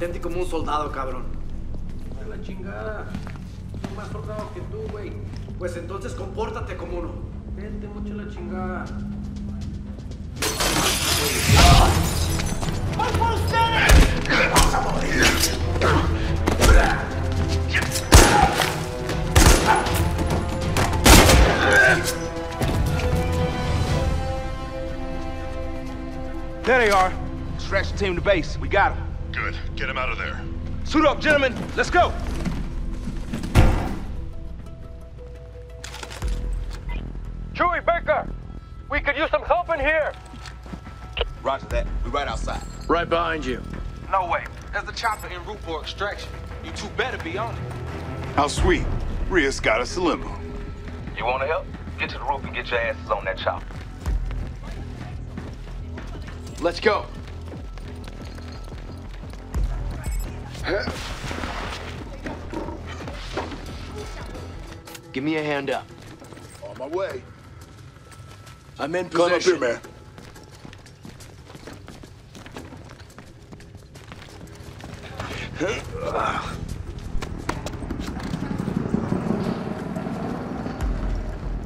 Mantente como un soldado, cabrón. A la chingada. Más soldado que tú, güey. Pues entonces compórtate como uno. Mucho a la chingada. There they are. Stretch the team to base. We got them. Good. Get him out of there. Suit up, gentlemen. Let's go. Chewie Baker, we could use some help in here. Roger that. We're right outside. Right behind you. No way. There's the chopper en route for extraction. You two better be on it. How sweet. Rios got us a limo. You want to help? Get to the roof and get your asses on that chopper. Let's go. Give me a hand up. On my way. I'm in Climb up position. here, man.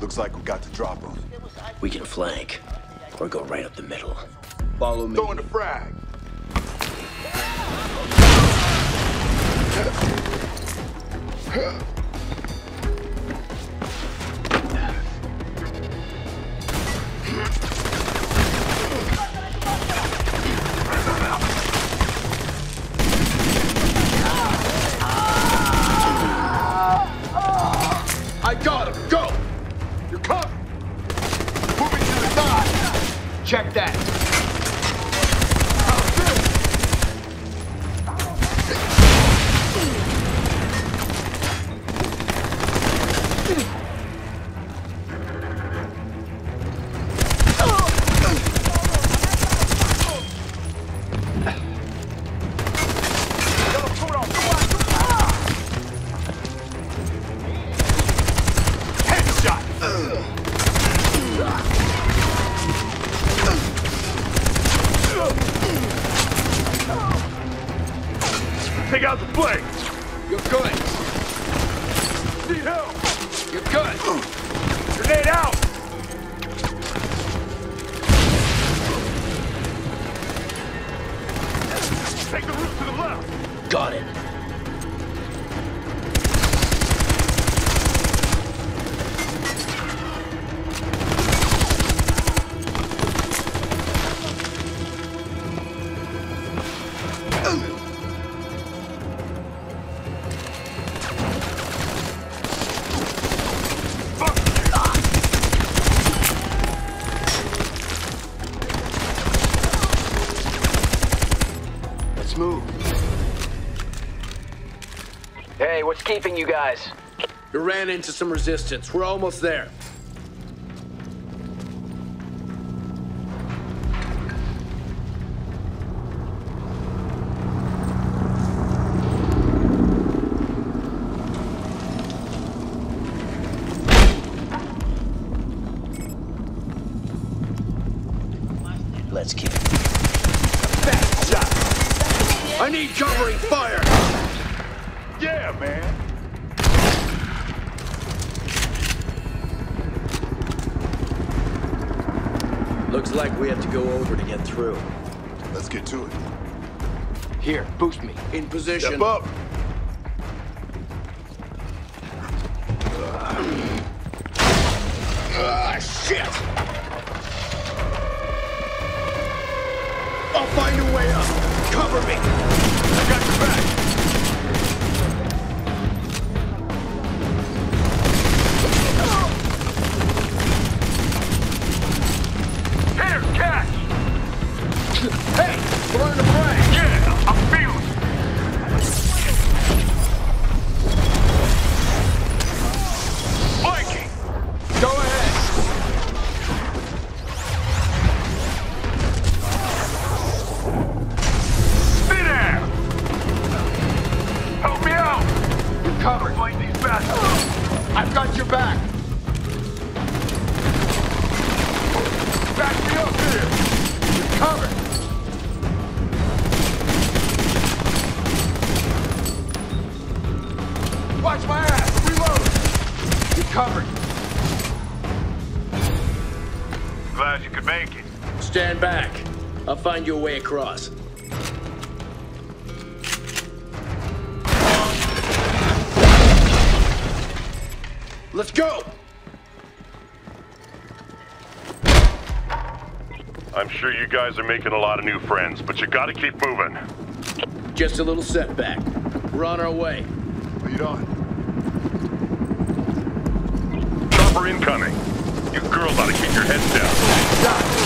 Looks like we got the drop on it. We can flank, or go right up the middle. Follow me. Throwing the frag. I out the flank. You're good. Need help. You're good. Grenade out. Take the route to the left. Got it. Keeping you guys? We ran into some resistance. We're almost there. Let's keep it. Fast shot. I need covering fire! Looks like we have to go over to get through. Let's get to it. Here, boost me. In position. Step up. Ah, shit! I'll find a way up. Cover me. I got your back. Covered. Glad you could make it. Stand back. I'll find you a way across. Let's go! I'm sure you guys are making a lot of new friends, but you gotta keep moving. Just a little setback. We're on our way. Lead on. Chopper incoming. You girls ought to keep your heads down.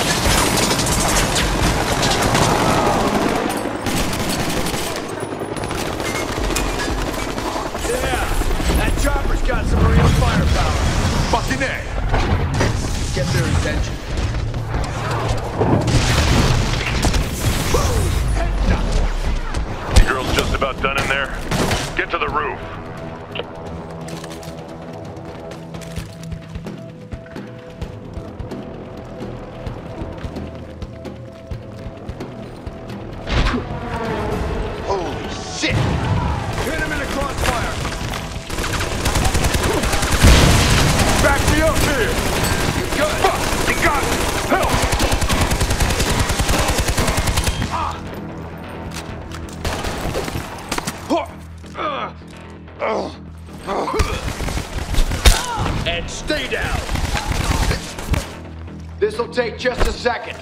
Just a second.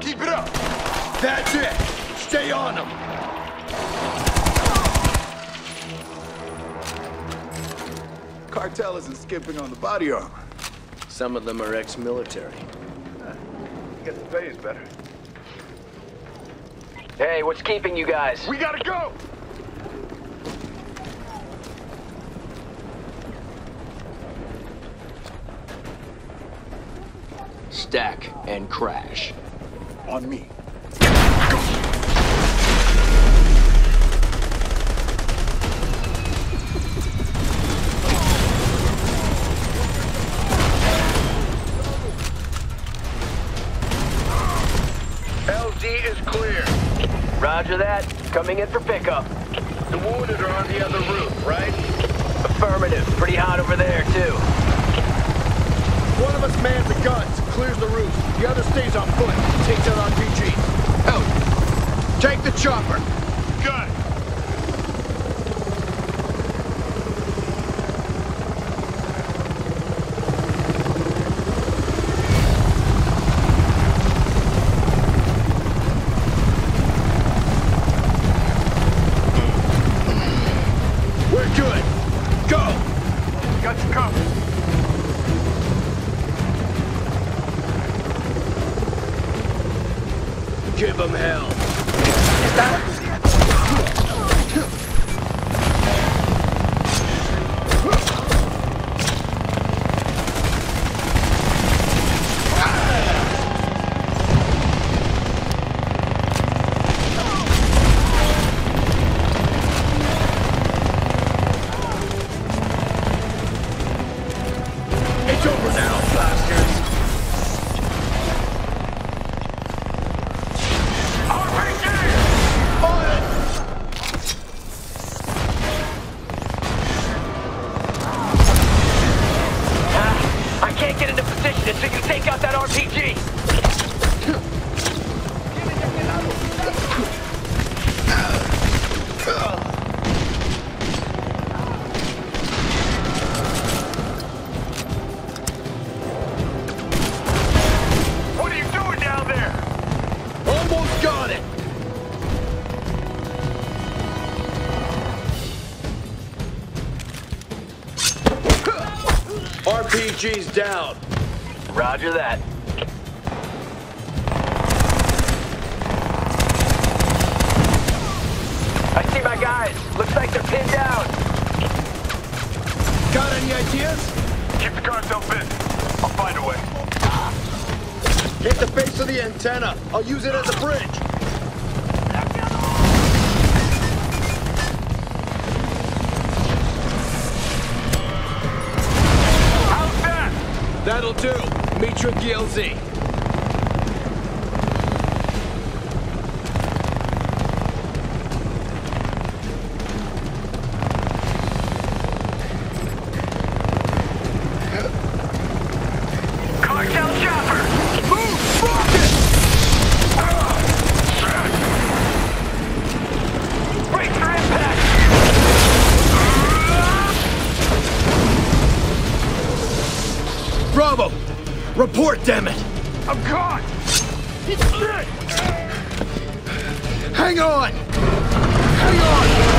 Keep it up! That's it! Stay on them! Cartel isn't skipping on the body armor. Some of them are ex-military. Guess the pay is better. Hey, what's keeping you guys? We gotta go! Stack and crash. On me. LZ is clear. Roger that. Coming in for pickup. The wounded are on the other roof, right? Affirmative. Pretty hot over there, too. One of us mans the guns, clears the roof. The other stays on foot, takes out RPG. Help! Take the chopper! Got hell! It's over now, bastards! RPG's down. Roger that. I see my guys. Looks like they're pinned down. Got any ideas? Keep the cartel busy. I'll find a way. Hit the base of the antenna. I'll use it as a bridge. That'll do. Meet you Hang on! Hang on!